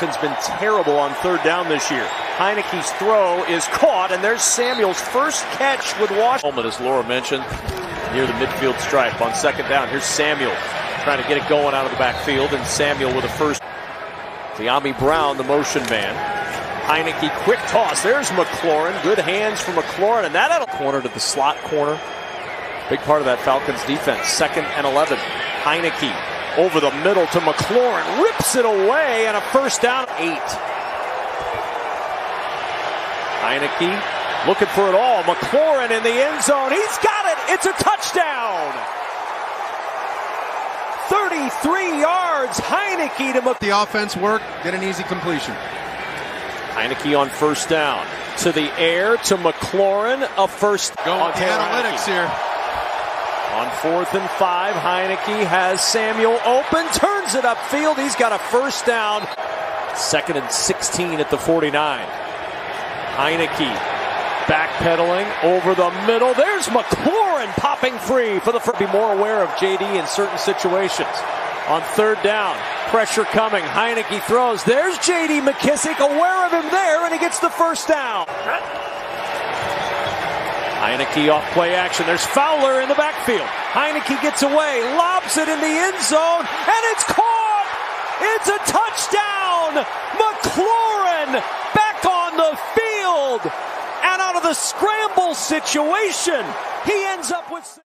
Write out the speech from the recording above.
Washington's been terrible on third down this year. Heinicke's throw is caught, and there's Samuel's first catch with Washington. As Laura mentioned, near the midfield stripe on second down. Here's Samuel trying to get it going out of the backfield, and Samuel with a first. Dyami Brown, the motion man. Heinicke, quick toss. There's McLaurin. Good hands for McLaurin, and that corner to the slot corner. Big part of that Falcons defense. Second and 11. Heinicke over the middle to McLaurin. Rips it away and a first down. Eight. Heinicke looking for it all. McLaurin in the end zone. He's got it. It's a touchdown. 33 yards. Heinicke to McLaurin. The offense work. Get an easy completion. Heinicke on first down. To the air to McLaurin. A first. Going with the analytics Heinicke. here. On fourth and five, Heinicke has Samuel open, turns it upfield. He's got a first down. Second and 16 at the 49. Heinicke backpedaling over the middle. There's McLaurin popping free for the first. Be more aware of JD in certain situations. On third down, pressure coming. Heinicke throws. There's JD McKissic aware of him there, and he gets the first down. Heinicke off play action. There's Fowler in the backfield. Heinicke gets away, lobs it in the end zone, and it's caught! It's a touchdown! McLaurin back on the field! And out of the scramble situation, he ends up with.